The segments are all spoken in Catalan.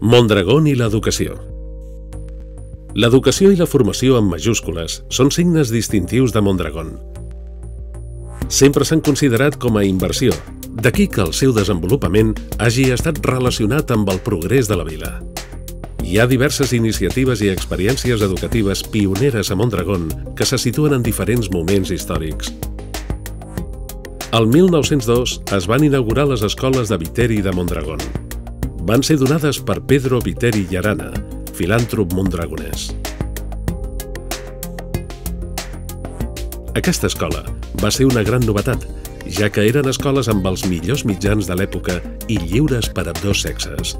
Mondragón i l'educació. L'educació i la formació en majúscules són signes distintius de Mondragón. Sempre s'han considerat com a inversió, d'aquí que el seu desenvolupament hagi estat relacionat amb el progrés de la vila. Hi ha diverses iniciatives i experiències educatives pioneres a Mondragón que se situen en diferents moments històrics. El 1902 es van inaugurar les escoles de Viteri de Mondragón. Van ser donades per Pedro Viteri i Arana, filàntrop mondragonès. Aquesta escola va ser una gran novetat, ja que eren escoles amb els millors mitjans de l'època i lliures per a dos sexes.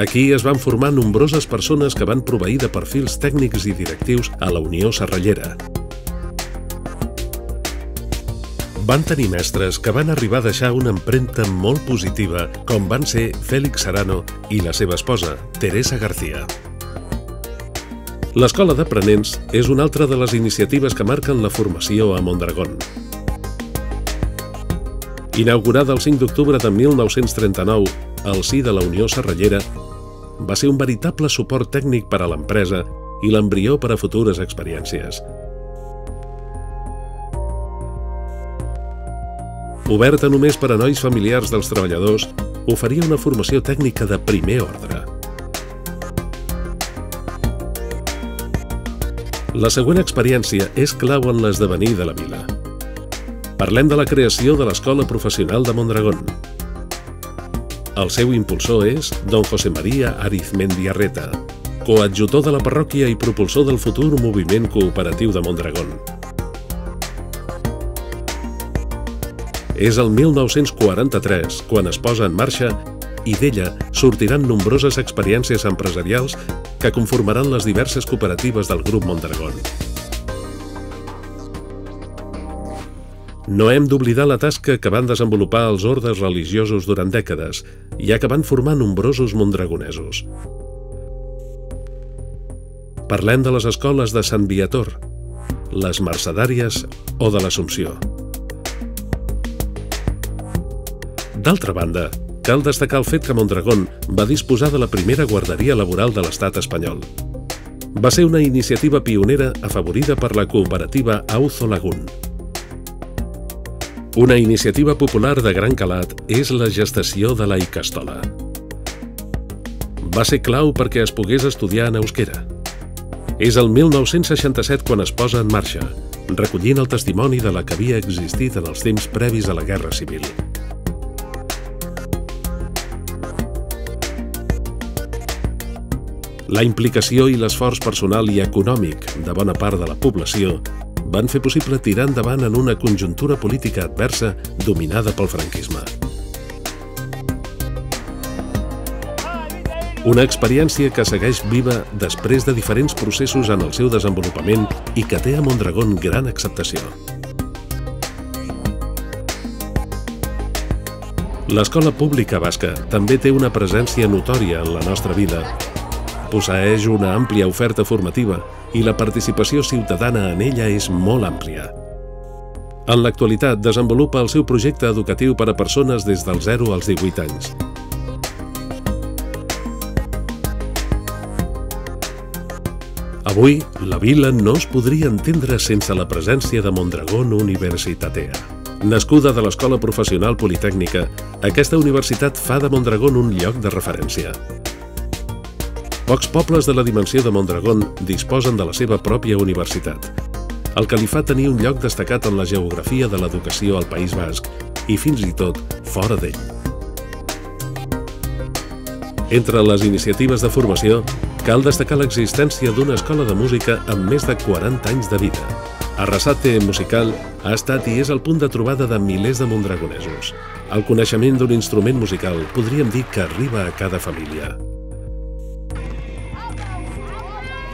Aquí es van formar nombroses persones que van proveir de perfils tècnics i directius a la Unió Serrallera. Van tenir mestres que van arribar a deixar una empremta molt positiva, com van ser Fèlix Serrano i la seva esposa, Teresa García. L'Escola d'Aprenents és una altra de les iniciatives que marquen la formació a Mondragón. Inaugurada el 5 d'octubre de 1939 al si de la Unió Serrallera, va ser un veritable suport tècnic per a l'empresa i l'embrió per a futures experiències. Oberta només per a nois familiars dels treballadors, oferia una formació tècnica de primer ordre. La següent experiència és clau en l'esdevenir de la vila. Parlem de la creació de l'Escola Professional de Mondragón, el seu impulsor és don José María Arizmendi Arreta, coadjutor de la parròquia i propulsor del futur moviment cooperatiu de Mondragón. És el 1943 quan es posa en marxa i d'ella sortiran nombroses experiències empresarials que conformaran les diverses cooperatives del grup Mondragón. No hem d'oblidar la tasca que van desenvolupar els ordes religiosos durant dècades, ja que van formar nombrosos mondragonesos. Parlem de les escoles de Sant Viator, les Mercedàries o de l'Assumpció. D'altra banda, cal destacar el fet que Mondragón va disposar de la primera guarderia laboral de l'estat espanyol. Va ser una iniciativa pionera afavorida per la cooperativa Auzo Lagún. Una iniciativa popular de gran calat és la gestació de la Icastola. Va ser clau perquè es pogués estudiar en euskera. És el 1967 quan es posa en marxa, recollint el testimoni de la que havia existit en els temps previs a la Guerra Civil. La implicació i l'esforç personal i econòmic de bona part de la població van fer possible tirar endavant en una conjuntura política adversa dominada pel franquisme. Una experiència que segueix viva després de diferents processos en el seu desenvolupament i que té a Mondragón gran acceptació. L'escola pública basca també té una presència notòria en la nostra vida. Posseeix una àmplia oferta formativa i la participació ciutadana en ella és molt àmplia. En l'actualitat desenvolupa el seu projecte educatiu per a persones des dels 0 als 18 anys. Avui, la vila no es podria entendre sense la presència de Mondragón Universitatea. Nascuda de l'Escola Professional Politècnica, aquesta universitat fa de Mondragón un lloc de referència. Pocs pobles de la dimensió de Mondragón disposen de la seva pròpia universitat. El que li fa tenir un lloc destacat en la geografia de l'educació al País Basc i fins i tot fora d'ell. Entre les iniciatives de formació, cal destacar l'existència d'una escola de música amb més de 40 anys de vida. Arrasate Musical ha estat i és el punt de trobada de milers de mondragonesos. El coneixement d'un instrument musical podríem dir que arriba a cada família.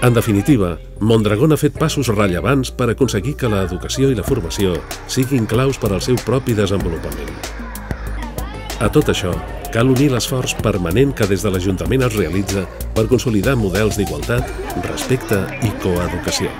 En definitiva, Mondragón ha fet passos rellevants per aconseguir que l'educació i la formació siguin claus per al seu propi desenvolupament. A tot això, cal unir l'esforç permanent que des de l'Ajuntament es realitza per consolidar models d'igualtat, respecte i coeducació.